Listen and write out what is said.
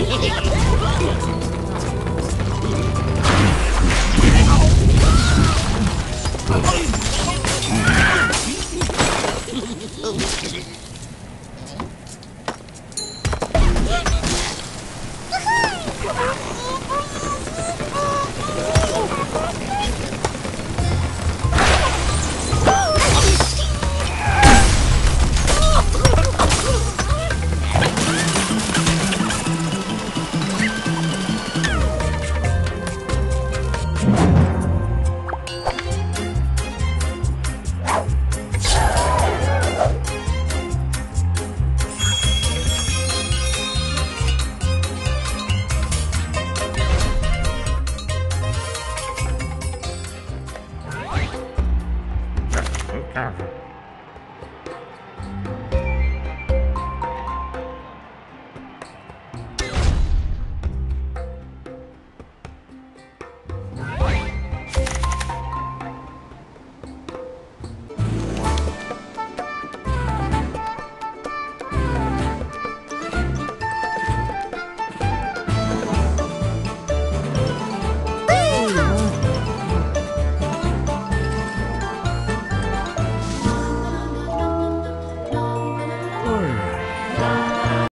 Oh. have.